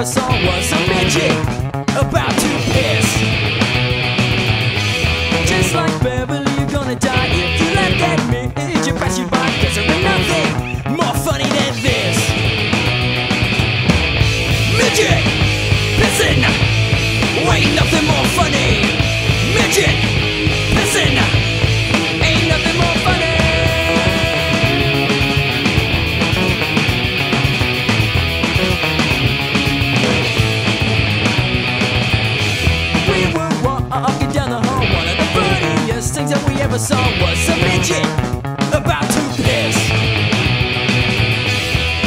ever saw was a midget about to piss. Just like Beverly, you're gonna die if you let that midget pass you by. Cause there nothing more funny than this. Midget! ever saw was a midget about to piss.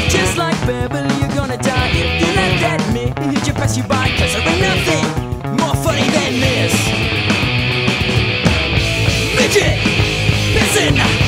Just like Beverly, you're gonna die if you let that midget pass you by, cause there ain't nothing more funny than this. Midget pissing.